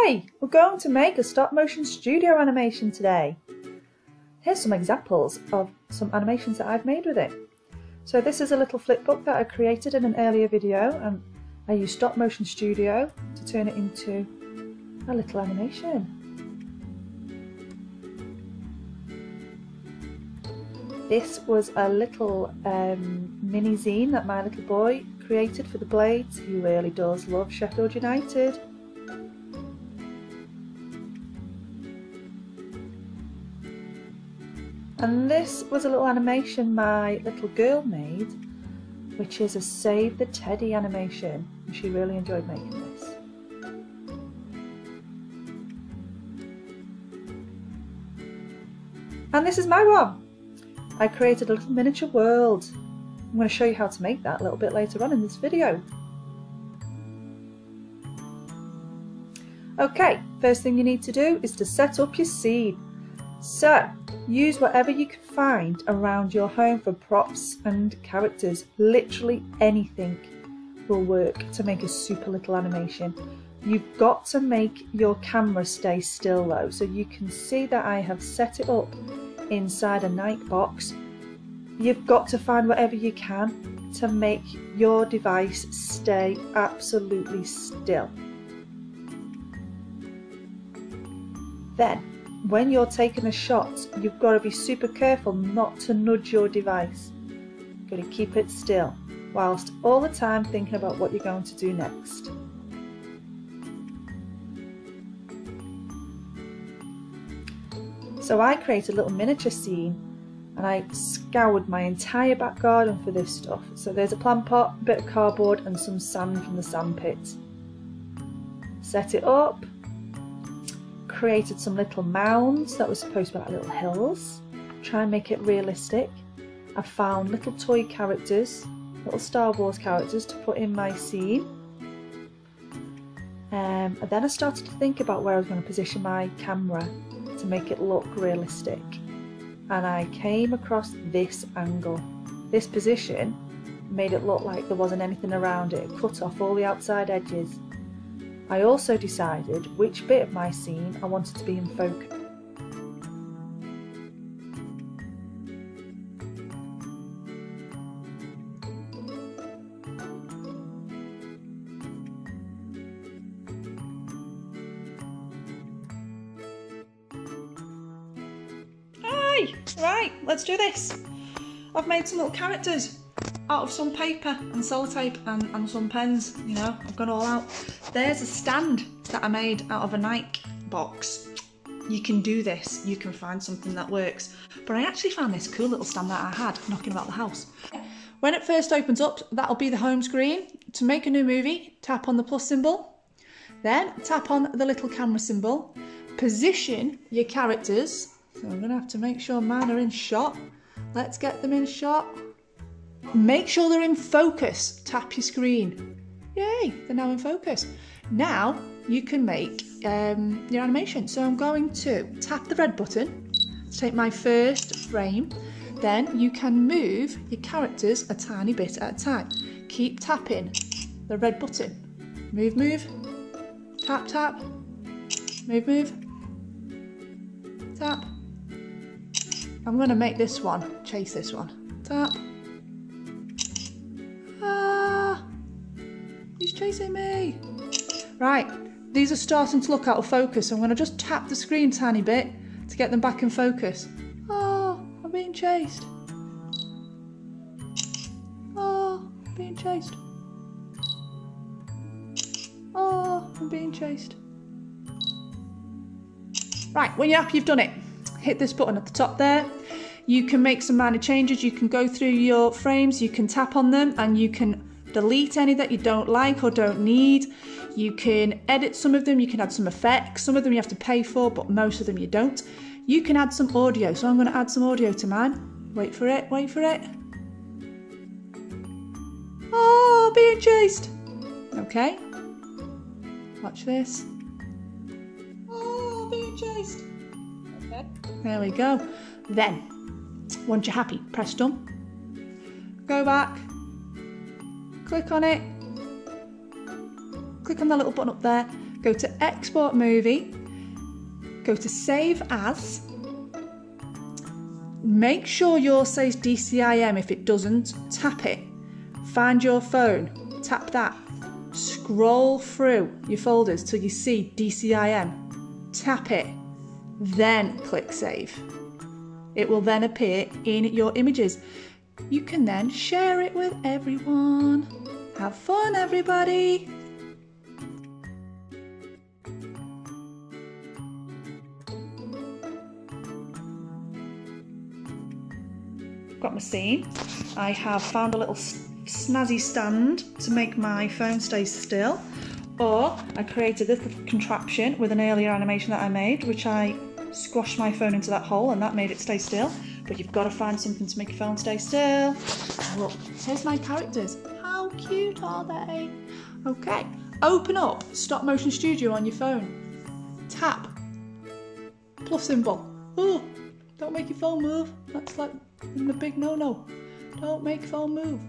Hi, we're going to make a stop motion studio animation today. Here's some examples of some animations that I've made with it. So this is a little flip book that I created in an earlier video and I used stop motion studio to turn it into a little animation. This was a little um, mini zine that my little boy created for the Blades. He really does love Sheffield United. And this was a little animation my little girl made, which is a Save the Teddy animation. She really enjoyed making this. And this is my one. I created a little miniature world. I'm going to show you how to make that a little bit later on in this video. Okay, first thing you need to do is to set up your scene. So, use whatever you can find around your home for props and characters. Literally anything will work to make a super little animation. You've got to make your camera stay still though, so you can see that I have set it up inside a Nike box, you've got to find whatever you can to make your device stay absolutely still. Then, when you're taking a shot, you've got to be super careful not to nudge your device. You've got to keep it still, whilst all the time thinking about what you're going to do next. So I created a little miniature scene and I scoured my entire back garden for this stuff. So there's a plant pot, a bit of cardboard and some sand from the sand pit. Set it up, created some little mounds that were supposed to be like little hills, try and make it realistic. I found little toy characters, little Star Wars characters to put in my scene. Um, and then I started to think about where I was going to position my camera to make it look realistic. And I came across this angle. This position made it look like there wasn't anything around it, it cut off all the outside edges. I also decided which bit of my scene I wanted to be in focus. Hi! Right, let's do this. I've made some little characters out of some paper and sellotape and, and some pens, you know, I've gone all out. There's a stand that I made out of a Nike box. You can do this, you can find something that works. But I actually found this cool little stand that I had knocking about the house. When it first opens up, that'll be the home screen. To make a new movie, tap on the plus symbol. Then tap on the little camera symbol. Position your characters so I'm to have to make sure mine are in shot. Let's get them in shot. Make sure they're in focus. Tap your screen. Yay, they're now in focus. Now you can make um, your animation. So I'm going to tap the red button to take my first frame. Then you can move your characters a tiny bit at a time. Keep tapping the red button. Move, move. Tap, tap. Move, move. Tap. I'm going to make this one, chase this one. Tap. Me. Right, these are starting to look out of focus. I'm going to just tap the screen tiny bit to get them back in focus. Oh, I'm being chased. Oh, I'm being chased. Oh, I'm being chased. Right, when you're happy you've done it, hit this button at the top there. You can make some minor changes. You can go through your frames, you can tap on them and you can delete any that you don't like or don't need. You can edit some of them, you can add some effects. Some of them you have to pay for, but most of them you don't. You can add some audio. So I'm going to add some audio to mine. Wait for it, wait for it. Oh, being chased. Okay. Watch this. Oh, being chased. Okay. There we go. Then, once you're happy, press done. Go back, click on it, click on the little button up there, go to export movie, go to save as, make sure yours says DCIM. If it doesn't, tap it. Find your phone, tap that, scroll through your folders till you see DCIM, tap it, then click save. It will then appear in your images. You can then share it with everyone. Have fun, everybody! Got my scene. I have found a little snazzy stand to make my phone stay still. Or I created this contraption with an earlier animation that I made, which I squashed my phone into that hole and that made it stay still. But you've got to find something to make your phone stay still. Look, here's my characters. How cute are they? Okay, open up Stop Motion Studio on your phone. Tap plus symbol. Oh, don't make your phone move. That's like the big no-no. Don't make your phone move.